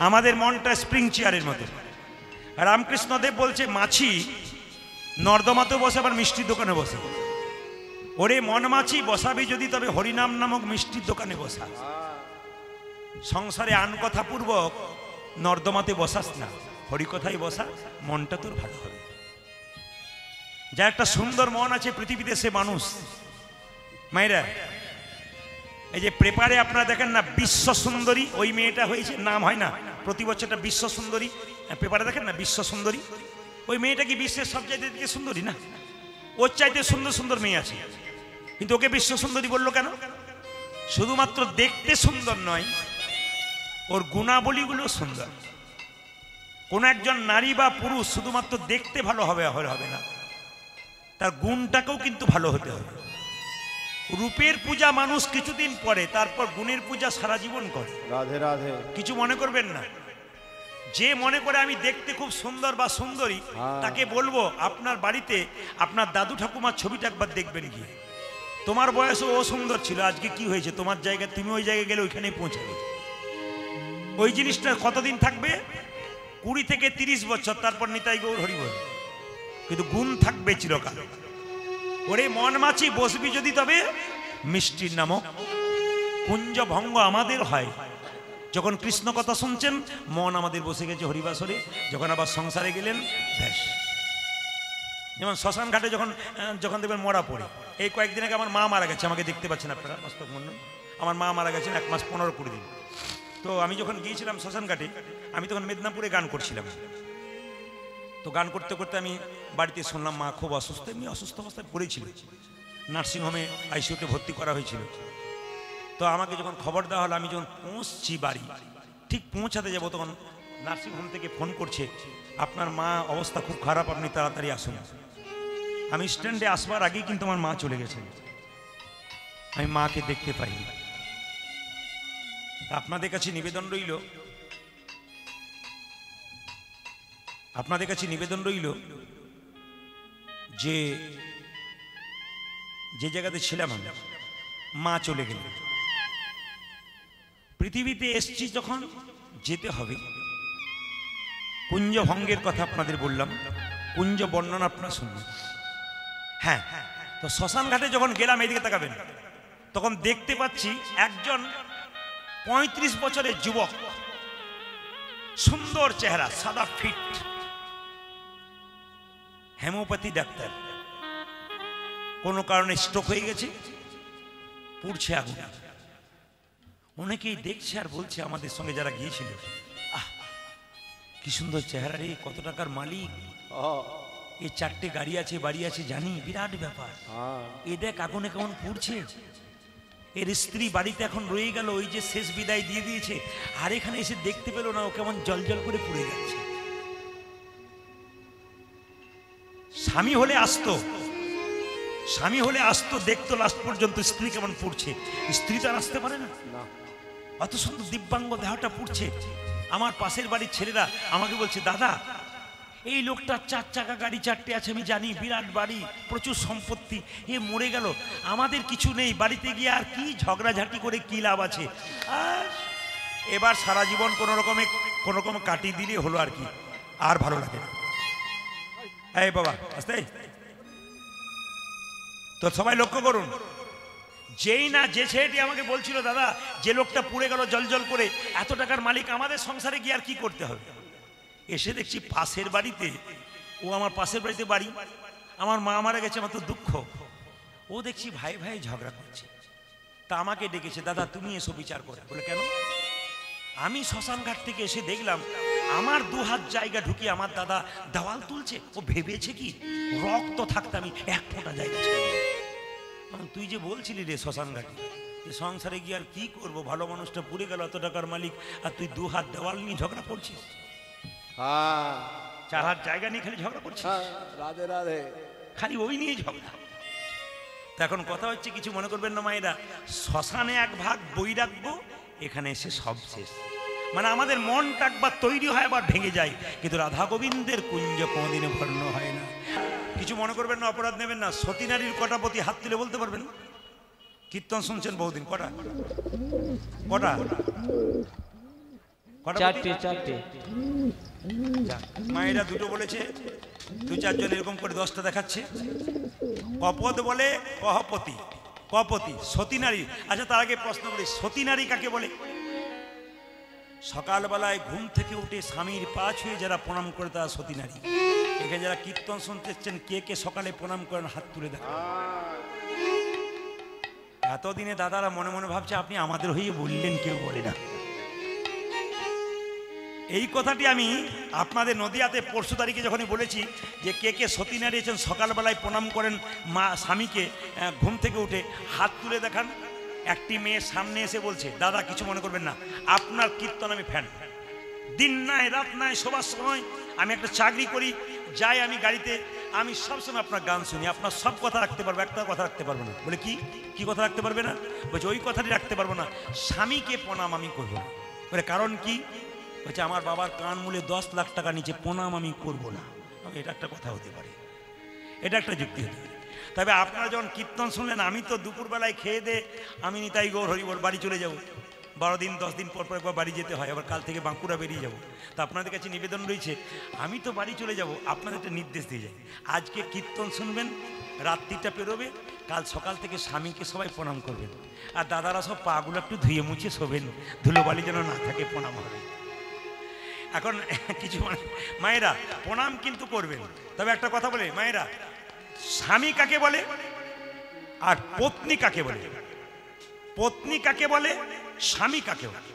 আমাদের মনটা স্প্রিং চেয়ারের মতো রামকৃষ্ণদেব বলছে, মাছি, নর্দমাতেও বসে, আবার মিষ্টির দোকানে বসে। ওরে মন মাছি, বসাবি যদি, তবে হরিনাম নামক মিষ্টির দোকানে বসা। সংসারে আন কথা পূর্বক, নর্দমাতে বসাস না। হরিকথায় বসা, মনটা তোর ভালো হবে। যা একটা সুন্দর মন আছে পৃথিবীতে, সে মানুষ। মায়েরা, এই যে পেপারে আপনারা দেখেন না, বিশ্ব সুন্দরী, ওই মেয়েটা হয়েছে, নাম হয় না, প্রতি বছরটা বিশ্ব সুন্দরী পেপারে দেখেন না, বিশ্ব সুন্দরী, ওই মেয়েটা কি বিশ্বের সব চাইতে সুন্দরী না? ওর চাইতে সুন্দর সুন্দর মেয়ে আছে, কিন্তু ওকে বিশ্ব সুন্দরী বলল কেন? শুধুমাত্র দেখতে সুন্দর নয়, ওর গুণাবলীগুলো সুন্দর। কোন একজন নারী বা পুরুষ শুধুমাত্র দেখতে ভালো হবে হবে না। তার গুণটাকেও কিন্তু ভালো হতে হবে। রূপের পূজা মানুষ কিছুদিন পরে তারপর গুণের পূজা সারা জীবন করে। রাধে রাধে। কিছু মনে করবেন না। যে মনে করে আমি দেখতে খুব সুন্দর বা সুন্দরী হ্যাঁ। তাকে বলব আপনার বাড়িতে আপনার দাদু ঠাকুমার ছবিটা একবার দেখবেন গিয়ে। তোমার বয়সও ও সুন্দর ছিল আজকে কি হয়েছে? তোমার জায়গায় তুমি ওই জায়গায় গেলে ওইখানে পৌঁছাবে। ওই জিনিসটা কতদিন থাকবে? কুড়ি থেকে তিরিশ বছর তারপর নিতাই গৌর হরিবল কিন্তু গুণ থাকবে চিরকাল। ওরে মন মাছি, বসবি যদি তবে? মিষ্টির নামক কুঞ্জ ভঙ্গ আমাদের হয়। যখন কৃষ্ণ কথা শুনছেন, মন আমাদের বসে গেছে হরিবাসরে, যখন আবার সংসারে গেলেন, ব্যাস। যেমন শ্মশান ঘাটে যখন যখন দেখবেন মরা পড়ে। এই কয়েকদিন আগে আমার মা মারা গেছে, আমাকে দেখতে পাচ্ছেন আপনারা, মস্তক মন্ডল আমার মা মারা গেছেন এক মাস পনেরো কুড়ি দিন। তো আমি যখন গিয়েছিলাম শ্মশান ঘাটে, আমি তখন মেদিনীপুরে গান করছিলাম। তো গান করতে করতে আমি বাড়িতে শুনলাম, মা খুব অসুস্থ, এমনি অসুস্থ অবস্থায় পড়েছিল। নার্সিংহোমে আইসিউতে ভর্তি করা হয়েছিল। তো আমাকে যখন খবর দেওয়া হলো, আমি যখন পৌঁছছি বাড়ি, ঠিক পৌঁছাতে যাব তখন নার্সিংহোম থেকে ফোন করছে, আপনার মা অবস্থা খুব খারাপ, আপনি তাড়াতাড়ি আসুন। আমি স্ট্যান্ডে আসবার আগেই কিন্তু আমার মা চলে গেছে। আমি মাকে দেখতে পাইনি। আপনাদের কাছে নিবেদন রইল আপনাদের কাছে নিবেদন রইল যে যে জায়গাতে ছিলাম আমি, মা চলে গেল পৃথিবীতে এসছি যখন যেতে হবে। কুঞ্জ ভঙ্গের কথা আপনাদের বললাম, কুঞ্জ বর্ণনা আপনার শুনবেন। হ্যাঁ তো শ্মশান ঘাটে যখন গেলাম এদিকে তাকাবেন। তখন দেখতে পাচ্ছি একজন পঁয়ত্রিশ বছরের যুবক, সুন্দর চেহারা, সাদা ফিট। হেমোপ্যাথি ডাক্তার। কোনো কারণে স্ট্রোক হয়ে গেছে পুড়ছে আগুন। অনেকেই দেখছে আর বলছে আমাদের সঙ্গে যারা গিয়েছিল আহ কি সুন্দর চেহারা রে কত টাকার মালিক। এ চারটে গাড়ি আছে বাড়ি আছে জানি বিরাট ব্যাপার। হ্যাঁ। এ দেখ আগুনে কেমন পুড়ছে। এর স্ত্রী বাড়িতে এখন রয়ে গেল ওই যে শেষ বিদায় দিয়ে দিয়েছে। আর এখানে এসে দেখতে পেল না ও কেমন জল জল করে পুড়ে যাচ্ছে। স্বামী হলে আসতো। স্বামী হলে আসতো দেখতো লাস্ট পর্যন্ত স্ত্রী কেমন পুড়ছে। স্ত্রী তো আর আসতে পারে না। না। অত সুন্দর দিব্যাঙ্গ দেহটা পুড়ছে। আমার পাশের বাড়ির ছেলেরা আমাকে বলছে দাদা এই লোকটার চার চাকা গাড়ি চারটে আছে আমি জানি বিরাট বাড়ি প্রচুর সম্পত্তি এ মরে গেল। আমাদের কিছু নেই বাড়িতে গিয়ে আর কি ঝগড়াঝাটি করে কি লাভ আছে? আর এবার সারা জীবন কোনো রকমে কোনো রকম কাটিয়ে দিলে হলো আর কি। আর ভালো লাগে না। এই বাবা, আস্তে। তো সবাই লক্ষ্য করুন। যেই না যে ছেলেটি আমাকে বলছিল, দাদা, যে লোকটা পুড়ে গেল জল জল করে, এত টাকার মালিক আমাদের সংসারে গিয়ে আর কি করতে হবে? এসে দেখছি পাশের বাড়িতে, ও আমার পাশের বাড়িতে বাড়ি, আমার মা মারা গেছে, আমার তো দুঃখ। ও দেখছি ভাই ভাই ঝগড়া করছে। তা আমাকে ডেকেছে, দাদা, তুমি এসো বিচার করে। বলে, কেন? আমি শ্মশান ঘাট থেকে এসে দেখলাম আমার দু হাত জায়গা ঢুকিয়ে আমার দাদা দেওয়াল তুলছে ও ভেবেছে কি রক্ত থাকতে আমি এক ফোঁটা জায়গা তুই যে বলছিলি রে শ্মশান ঘাটে যে সংসারে গিয়ে আর কি করব? ভালো মানুষটা পুড়ে গেল এত টাকার মালিক আর তুই দু হাত দেওয়াল নিয়ে ঝগড়া করছিস? হ্যাঁ। চার হাত জায়গা নিয়ে খালি ঝগড়া করছিস? হ্যাঁ, রাধে রাধে। খালি ওই নিয়ে ঝগড়া। তা এখন কথা হচ্ছে কিছু মনে করবেন না মায়েরা শ্মশানে এক ভাগ বই রাখব এখানে এসে সব শেষ। মানে আমাদের মনটা একবার তৈরি হয় আবার ভেঙে যায়। কিন্তু রাধা গোবিন্দের কুঞ্জ কোনোদিনও ভর্ণ হয় না। কিছু মনে করবেন না অপরাধ নেবেন না। সতী নারীর কটাপতি হাত তুলে বলতে পারবেন? কীর্তন শুনছেন বহুদিন কটা? কটা? কটা চারটে চারটে। মায়েরা দুটো বলেছে দু চারজন এরকম করে দশটা দেখাচ্ছে। কপদ বলে কহপতি কপতি সতী নারী আচ্ছা তার আগে প্রশ্ন করি সতী নারী কাকে বলে? সকালবেলায় ঘুম থেকে উঠে স্বামীর পা ছুঁয়ে যারা প্রণাম করে তারা সতী নারী। এখানে যারা কীর্তন শুনতে এসছেন, কে কে সকালে প্রণাম করেন হাত তুলে দেন এতদিনে দাদারা মনে মনে ভাবছে, আপনি আমাদের হয়ে বললেন, কেউ বলে না। এই কথাটি আমি আপনাদের নদিয়াতে পরশু তারিখে যখনই বলেছি যে কে কে সতী নাড়িয়েছেন সকালবেলায় প্রণাম করেন মা স্বামীকে ঘুম থেকে উঠে হাত তুলে দেখান। একটি মেয়ে সামনে এসে বলছে, দাদা, কিছু মনে করবেন না। আপনার কীর্তন আমি ফ্যান। দিন নাই, রাত নাই সবার সময় আমি একটা চাকরি করি, যাই আমি গাড়িতে, আমি সবসময় আপনার গান শুনি, আপনার সব কথা রাখতে পারব, একটা কথা রাখতে পারব না। বলে, কি? কি কথা রাখতে পারবে না? বলছে, ওই কথাটি রাখতে পারব না। স্বামীকে প্রণাম আমি করব না। বলে, কারণ কি? বলছে, আমার বাবার কান মূলে দশ লাখ টাকা নিচে প্রণাম আমি করব না। এটা একটা কথা হতে পারে। এটা একটা যুক্তি হতে পারে। তবে আপনারা যখন কীর্তন শুনলেন, আমি তো দুপুরবেলায় খেয়ে দে, আমি নিতাই গৌর হরিবল বাড়ি চলে যাব। বারো দিন, দশ দিন পর পর একবার বাড়ি যেতে হয়, আবার কাল থেকে বাঁকুড়া বেরিয়ে যাব। তা আপনাদের কাছে নিবেদন রয়েছে আমি তো বাড়ি চলে যাব আপনাদের একটা নির্দেশ দিয়ে যাই আজকে কীর্তন শুনবেন, রাত্রিটা পেরোবে, কাল সকাল থেকে স্বামীকে সবাই প্রণাম করবেন। আর দাদারা সব পাগুলো একটু ধুয়ে মুছে শোবেন, ধুলোবালি যেন না থাকে, প্রণাম হবে। এখন কিছু মানে- মায়েরা, প্রণাম কিন্তু করবেন। তবে একটা কথা বলে, মায়েরা স্বামী কাকে বলে? আর পত্নী কাকে বলে? পত্নী কাকে বলে? স্বামী কাকে বলে?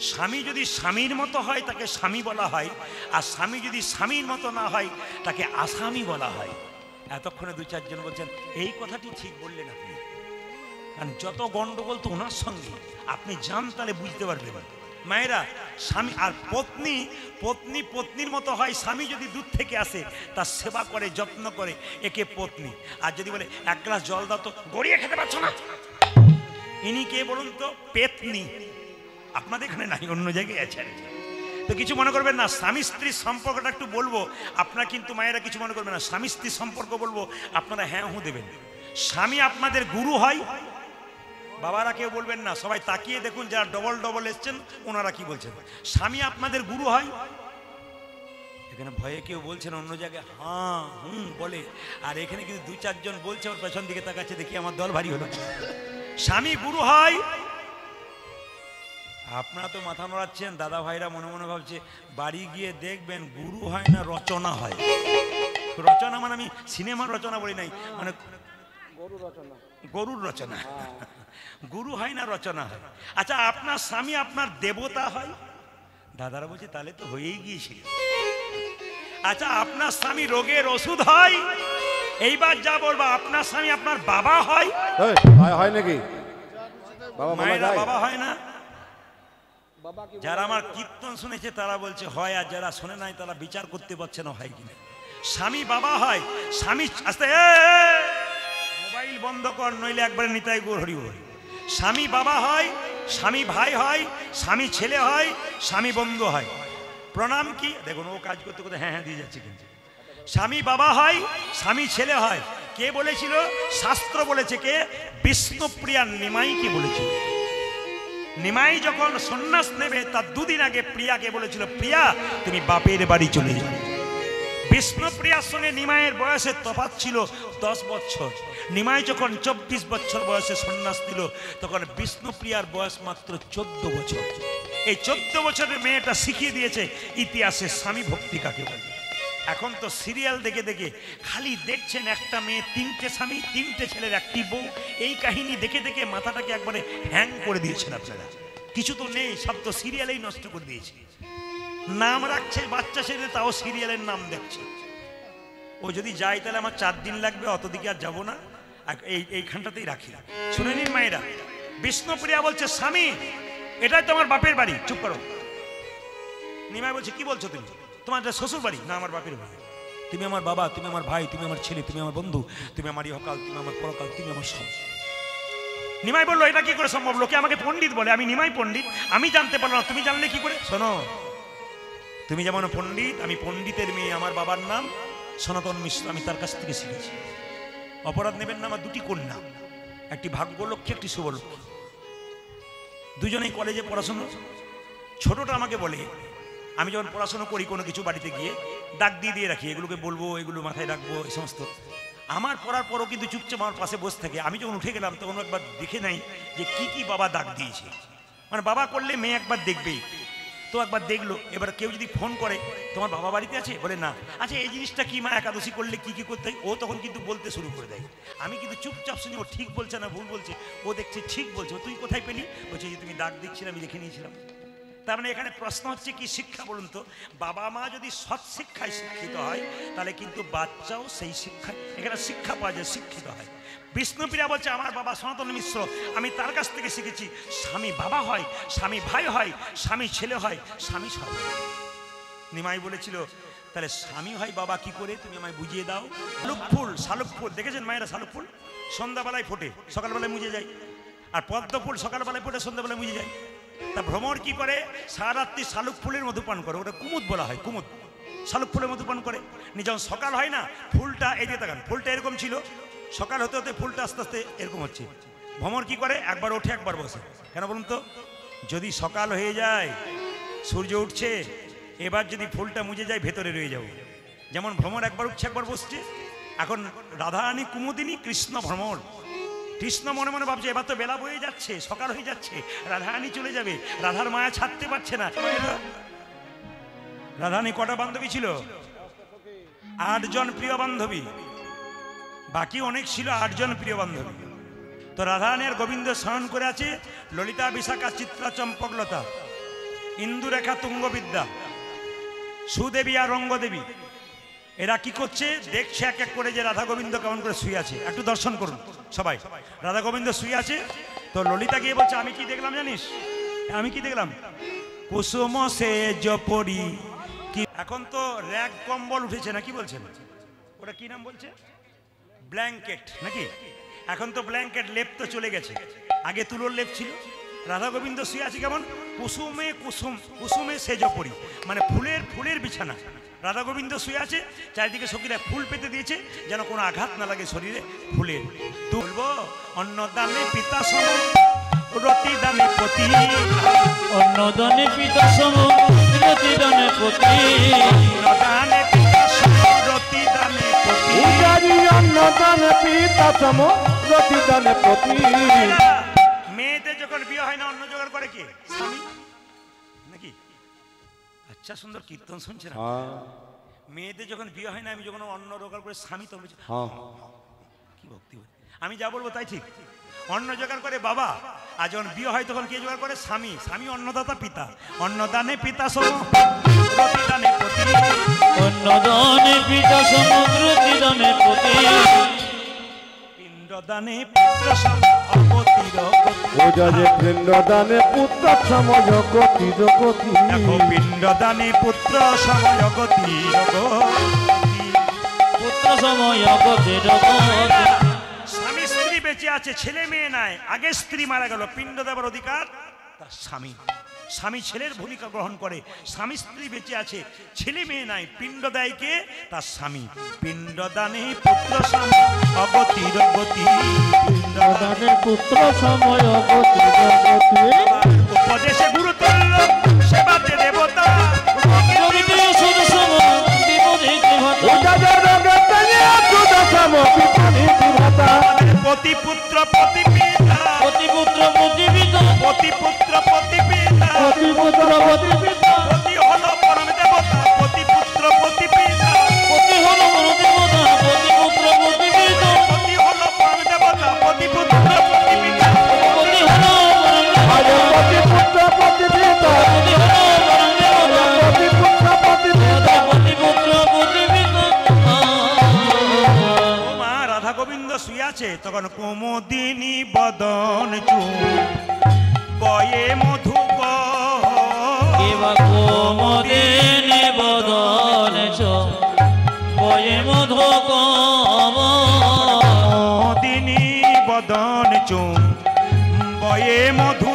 স্বামী যদি স্বামীর মতো হয়, তাকে স্বামী বলা হয়। আর স্বামী যদি স্বামীর মতো না হয়, তাকে আসামি বলা হয়। এতক্ষণে দু চারজন বলছেন, এই কথাটি ঠিক বললেন আপনি। কারণ যত গণ্ডগোল তো ওনার সঙ্গে, আপনি যান তাহলে বুঝতে পারবেন। মায়েরা, স্বামী আর পত্নী পত্নী পত্নীর মতো হয়, স্বামী যদি দূর থেকে আসে, তার সেবা করে, যত্ন করে, একে পত্নী। আর যদি বলে, এক গ্লাস জল দাও তো, গড়িয়ে খেতে পারছ না? ইনি কে বলুন তো? পেতনি। আপনাদের এখানে নাই, অন্য জায়গায় আছে তো কিছু মনে করবেন না, স্বামী স্ত্রীর সম্পর্কটা একটু বলব। আপনারা কিন্তু মায়েরা কিছু মনে করবেন না, স্বামী স্ত্রীর সম্পর্ক বলব, আপনারা হ্যাঁ হু দেবেন। স্বামী আপনাদের গুরু হয় বাবারা কেউ বলবেন না, সবাই তাকিয়ে দেখুন যারা ডবল ডবল এসছেন, ওনারা কি বলছেন? স্বামী আপনাদের গুরু হয়? এখানে ভয়ে কেউ বলছেন অন্য জায়গায় হ্যাঁ হুম, বলে। আর এখানে কিন্তু দু চারজন বলছে, ওর পেছন দিকে তাকাচ্ছে, দেখি আমার দল ভারী হলো। স্বামী গুরু হয়? আপনারা তো মাথা নড়াচ্ছেন, দাদা ভাইরা মনে মনে ভাবছে, বাড়ি গিয়ে দেখবেন গুরু হয় না রচনা হয়। রচনা মানে আমি সিনেমার রচনা বলি নাই মানে গরুর রচনা। গুরু হয় না রচনা হয়। আচ্ছা আপনার স্বামী আপনার দেবতা হয়? দাদারা বলছে তাহলে তো হয়েই গিয়েছিল। আচ্ছা আপনার স্বামী রোগের ওষুধ হয়? এইবার যা বলব আপনার স্বামী আপনার বাবা হয়? হয়- হয় নাকি? বাবা মায়েরা বাবা হয় না? যারা আমার কীর্তন শুনেছে তারা বলছে হয় আর যারা শোনে নাই তারা বিচার করতে পারছে না হয় কিনা স্বামী বাবা হয়। স্বামী আস্তে বন্ধ কর, নইলে একবারে নিতাই গোর হরি স্বামী বাবা হয়, স্বামী ভাই হয়, স্বামী ছেলে হয়, স্বামী বন্ধু হয়। প্রণাম কি? দেখুন, ও কাজ করতে করতে হ্যাঁ হ্যাঁ দিয়ে যাচ্ছে কিন্তু। স্বামী বাবা হয়, স্বামী ছেলে হয়। কে বলেছিল? শাস্ত্র বলেছে কে? বিষ্ণুপ্রিয়া নিমাই কে বলেছিল? নিমাই যখন সন্ন্যাস নেবে, তার দুদিন আগে প্রিয়াকে বলেছিল, প্রিয়া, তুমি বাপের বাড়ি চলে যাও। বিষ্ণুপ্রিয়ার সঙ্গে নিমাইয়ের বয়সের তফাত ছিল দশ বছর। নিমাই যখন চব্বিশ বছর বয়সে সন্ন্যাস দিল, তখন বিষ্ণুপ্রিয়ার বয়স মাত্র চোদ্দ বছর। এই চোদ্দ বছরের মেয়েটা শিখিয়ে দিয়েছে, ইতিহাসে স্বামী ভক্তি কাকে বলে? এখন তো সিরিয়াল দেখে দেখে খালি দেখছেন একটা মেয়ে, তিনটে স্বামী, তিনটে ছেলের একটি বউ। এই কাহিনী দেখে দেখে মাথাটাকে একবারে হ্যাং করে দিয়েছেন আপনারা। কিছু তো নেই, সব তো সিরিয়ালেই নষ্ট করে দিয়েছে। নাম রাখছে, বাচ্চা ছেলে, তাও সিরিয়ালের নাম দেখছে। ও যদি যাই তাহলে আমার চার দিন লাগবে অত দিকে আর যাব না। এই, এইখানটাতেই রাখি। শুনে নিন মায়েরা, বিষ্ণুপ্রিয়া বলছে, স্বামী, এটাই তো আমার বাপের বাড়ি। চুপ করো। নিমাই বলছে, কি বলছো তুমি? তোমার শ্বশুর বাড়ি? না, আমার বাপের বাড়ি। তুমি আমার বাবা, তুমি আমার ভাই, তুমি আমার ছেলে, তুমি আমার বন্ধু, তুমি আমার ইহকাল, তুমি আমার পরকাল, তুমি আমার সব। নিমাই বলল, এটা কি করে সম্ভব? লোকে আমাকে পণ্ডিত বলে, আমি নিমাই পণ্ডিত, আমি জানতে পারলাম না, তুমি জানলে কি করে? শোনো তুমি যেমন পণ্ডিত, আমি পণ্ডিতের মেয়ে, আমার বাবার নাম সনাতন মিশ্র, আমি তার কাছ থেকে শিখেছি। অপরাধ নেবেন না আমার দুটি কন্যা, একটি ভাগ্যলক্ষ্মী, একটি শুভলক্ষ্মী। দুজনেই কলেজে পড়াশুনো। ছোটটা আমাকে বলে, আমি যখন পড়াশুনো করি কোনো কিছু বাড়িতে গিয়ে, ডাক দিয়ে দিয়ে রাখি, এগুলোকে বলব, এগুলো মাথায় রাখব, এই সমস্ত। আমার পড়ার পরও কিন্তু চুপচাপ আমার পাশে বসে থাকে। আমি যখন উঠে গেলাম, তখন একবার দেখে নাই যে কি কি বাবা ডাক দিয়েছে। মানে বাবা করলে মেয়ে একবার দেখবেই। তো একবার দেখল, এবার কেউ যদি ফোন করে, তোমার বাবা বাড়িতে আছে? বলে, না। আচ্ছা এই জিনিসটা কি? মা একাদশী করলে কি কি করতে হয়? ও তখন কিন্তু বলতে শুরু করে দেয়। আমি কিন্তু চুপচাপ শুনি, ও ঠিক বলছে না, ভুল বলছে। ও দেখছে, ঠিক বলছে। তুই কোথায় পেলি? বলছে যে তুমি ডাক দিচ্ছিলে আমি দেখে নিয়েছিলাম। তার মানে এখানে প্রশ্ন হচ্ছে কি শিক্ষা বলুন তো? বাবা মা যদি সৎ শিক্ষায় শিক্ষিত হয়, তাহলে কিন্তু বাচ্চাও সেই শিক্ষা এখানে শিক্ষা পাওয়া যায়, শিক্ষিত হয়। বিষ্ণুপ্রিয়া বলছে, আমার বাবা সনাতন মিশ্র, আমি তার কাছ থেকে শিখেছি, স্বামী বাবা হয়, স্বামী ভাই হয়, স্বামী ছেলে হয়, স্বামী সব নিমাই বলেছিল, তাহলে স্বামী হয় বাবা কি করে? তুমি আমায় বুঝিয়ে দাও। শালুক ফুল শালুক ফুল, দেখেছেন মায়েরা শালুক ফুল? সন্ধ্যাবেলায় ফোটে, সকালবেলায় মুজে যায়। আর পদ্ম ফুল সকালবেলায় ফোটে, সন্ধ্যাবেলায় মুজে যায়। তা ভ্রমর কি করে? সারা রাত্রি শালুক ফুলের মধু পান করে, ওটা কুমুদ বলা হয়, কুমুদ। শালুক ফুলের মধু পান করে। যখন সকাল হয় না, ফুলটা এই দিয়ে তাকান, ফুলটা এরকম ছিল। সকাল হতে হতে ফুলটা আস্তে আস্তে এরকম হচ্ছে। ভ্রমর কি করে? একবার ওঠে, একবার বসে। কেন বলুন তো? যদি সকাল হয়ে যায়, সূর্য উঠছে, এবার যদি ফুলটা মুজে যায়, ভেতরে রয়ে যাব। যেমন ভ্রমর একবার উঠছে, একবার বসছে। এখন রাধারানী, কুমুদিনী, কৃষ্ণ ভ্রমর কৃষ্ণ মনে মনে ভাবছে, এবার তো বেলা বয়ে যাচ্ছে, সকাল হয়ে যাচ্ছে, রাধারানী চলে যাবে, রাধার মায়া ছাড়তে পারছে না। রাধারানী কটা বান্ধবী ছিল? আটজন প্রিয় বান্ধবী। বাকি অনেক ছিল আটজন প্রিয় বান্ধবী। তো রাধারানী আর গোবিন্দ স্মরণ করে আছে, ললিতা, বিশাখা, চিত্রা চম্পকলতা ইন্দুরেখা, তুঙ্গবিদ্যা, সুদেবী আর রঙ্গদেবী। এরা কি করছে? দেখছে এক এক করে যে রাধা গোবিন্দ কেমন করে শুয়ে আছে। একটু দর্শন করুন। সবাই, রাধা গোবিন্দ শুয়ে আছে? তো ললিতা গিয়ে বলছে, আমি কি দেখলাম জানিস? আমি কি দেখলাম? কুসুম সে জপরি কি এখন তো র্যাগ কম্বল উঠেছে না, কি বলছেন? ওটা কি নাম বলছে? ব্ল্যাঙ্কেট, নাকি? এখন তো ব্ল্যাঙ্কেট লেপ তো চলে গেছে। আগে তুলোর লেপ ছিল। রাধা গোবিন্দ শুয়ে আছে কেমন? কুসুমে কুসুম, কুসুমে সেজ পড়ি মানে ফুলের ফুলের বিছানা। রাধা গোবিন্দ শুয়ে আছে চারিদিকে সখীরা ফুল পেতে দিয়েছে যেন কোনো আঘাত না লাগে শরীরে ফুলের। তুলবো অন্ন দানে পিতা সম রতি দানে পতি। অন্নদানে পিতা সম রতিদানে পতি। অন্ন দানে পিতা সম রতি দানে পতি। পূজারি অন্নদান পিতা সম রতিদান প্রতি মেয়েদের যখন বিয়ে হয় না অন্য জোগাড় করে কি? স্বামী। আচ্ছা সুন্দর কীর্তন শুনছেন? হ্যাঁ। মেয়েদের যখন বিয়ে হয় না আমি যখন অন্য জোগাড় করে স্বামী তো হ্যাঁ। কি ভক্তি আমি যা বলব তাই ঠিক। অন্ন জোগাড় করে বাবা আর যখন বিয়ে হয় তখন কে জোগাড় করে? স্বামী। স্বামী অন্নদাতা পিতা। অন্নদানে পিতা সম অন্নদানে পিতা। সম রতিদানে পতি। পিণ্ডদানে পুত্র সম অবতীর গতি। পূজারি পিণ্ডদানে পুত্র সময় গতি জগতি দেখো পিণ্ডদানে পুত্র সময় গতির গতি। পুত্র সময় গতি জগৎ স্বামী স্ত্রী বেঁচে আছে ছেলে মেয়ে নাই আগে স্ত্রী মারা গেল পিণ্ড দেবার অধিকার তার স্বামী স্বামী ছেলের ভূমিকা গ্রহণ করে। স্বামী স্ত্রী বেঁচে আছে ছেলে মেয়ে নাই পিণ্ড দেয় কে? তার স্বামী। পিণ্ড দানে পুত্র স্বামী অগতির গতি। পিণ্ড পুত্র সময় গতি। উপদেশে গুরুতুল্য সেবাতে দেবতা। পতি পুত্র পতি পিতা পতি পুত্র পতি পিতা পতি পুত্র পতি পিতা পতি পুত্র পতি পিতা শুয়ে আছে তখন কুমুদিনী বদন বয়ে মধু কেবা কোমদিনী বদনে বয়ে মধু কম কুমুদিনী বদন চুপ বয়ে মধু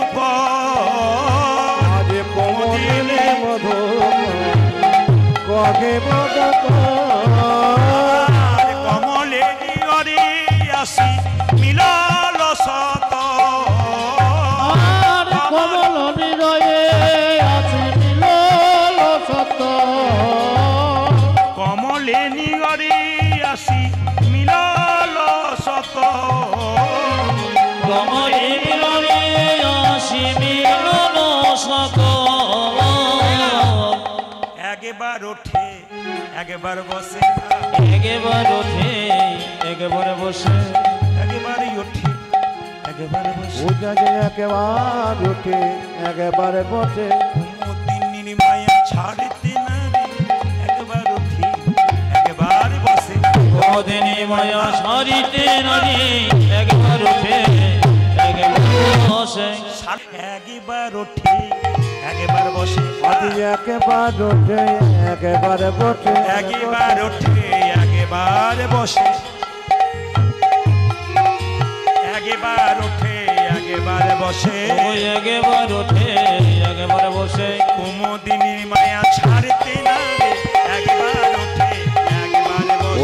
কোমদিনে মধু কগে বদক বলে নিগরে আসি মিলাল সত গমরে মিলরে আসি মিলল সত একবার ওঠে একবার বসে। একবার ওঠে একবার বসে। একবারই ওঠে একবার বসে। একবার ওঠে একবার বসে। কদিনী মায়া সারিতে নারী একবার ওঠে একবার বসে। একবার ওঠে একবার বসে। আদি উঠে একেবারে বসে। একবার ওঠে একবার বসে। একবার ওঠে একবার বসে। একবার একবার বসে। কুমুদিনীর মায়া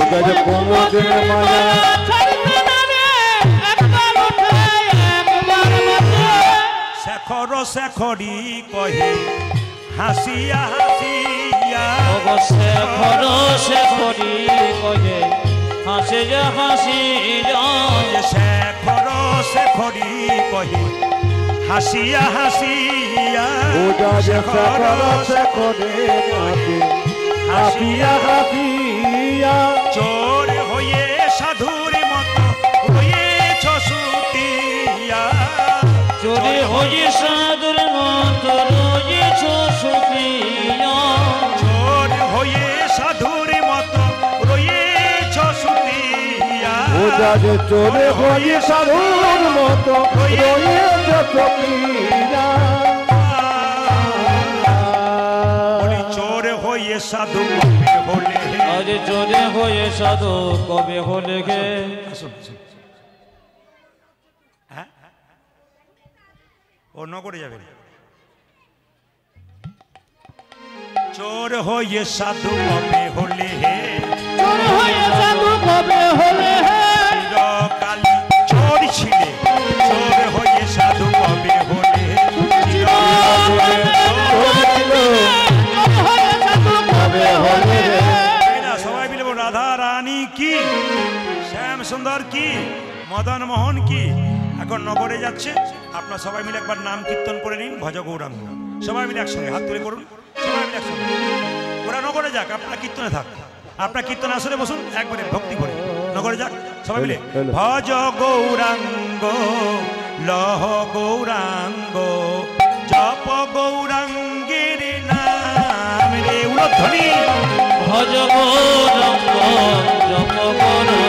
বসে কুমুদের মায়া শেখর শেখরি কহে হাসিয়া হাসিয়া। অবশ্যে খরসে খরি কয়ে হাসে যে হাসি যায়। শেখর শেখরি কহে হাসিয়া হাসিয়া। পূজা যে শেখরে হাসিয়া হাসিয়া। চোর হয়ে সাধুর মতো রয়েছ সুতিয়া। চোরে হয়ে সাদুর মত রয়েছ সুপ্রিয়া চোর হয়ে সাধুর মতো রয়েছ সুতিয়া। পূজা যে চলে হয়ে সাধুর মতো রয়েছে সখীরা চোর হয়ে সাধু আজ চোরে হয়ে সাধু কবে হলে গে। অন্য করে হ্যাঁ? নগরে যাবে। চোর হয়ে সাধু কবে হলে হে। চিরকাল সুন্দর কি? মদন মোহন কি? এখন নগরে যাচ্ছে। আপনার সবাই মিলে একবার নাম কীর্তন করে নিন ভজ গৌরাঙ্গ। সবাই মিলে একসঙ্গে হাত তুলে করুন সবাই মিলে একসঙ্গে। ওরা নগরে যাক আপনার কীর্তনে থাক। আপনার কীর্তন আসলে বসুন একবারে ভক্তি করে নগরে যাক সবাই মিলে। ভজ গৌরাঙ্গ লহ গৌরাঙ্গ জপ গৌরাঙ্গের নাম রে। উলধ্বনি ভজ গৌরঙ্গ জপ গৌরঙ্গ।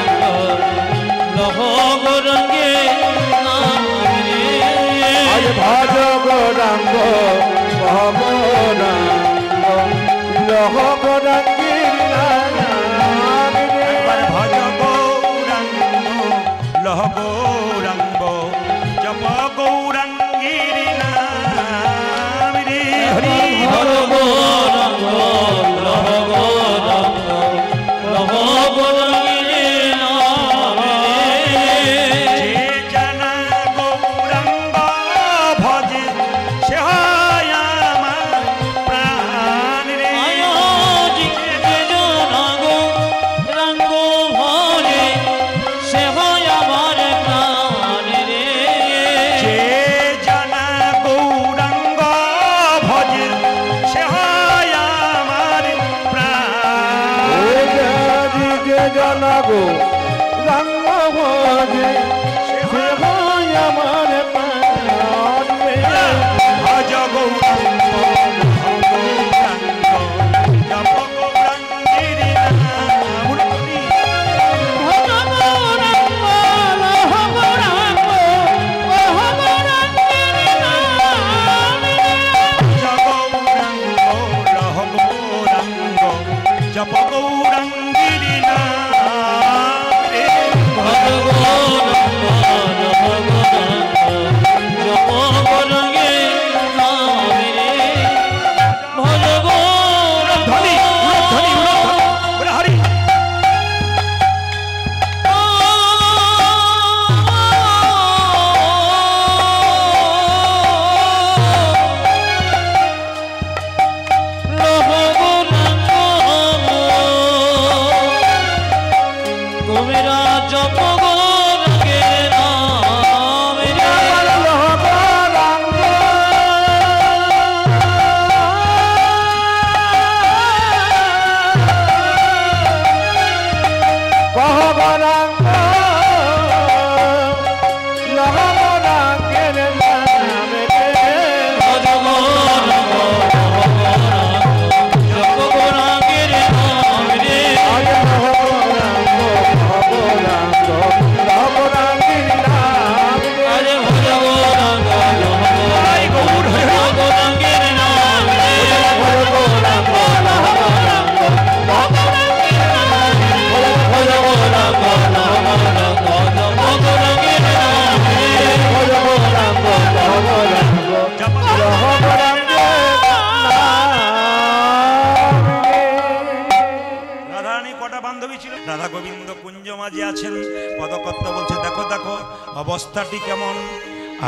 লহ গৌরঙ্গে নাম রে আজ ভাজ গৌরাঙ্গ ভগরাঙ্গ লহ গৌরাঙ্গীর নাম রে।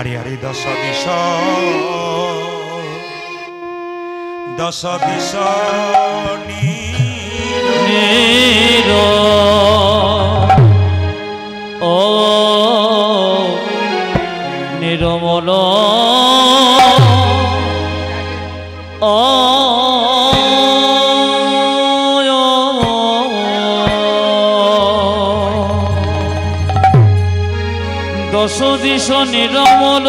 আরে আরে দশ দিশ দশ দিশ ও নিরমলা দর্শনে রমল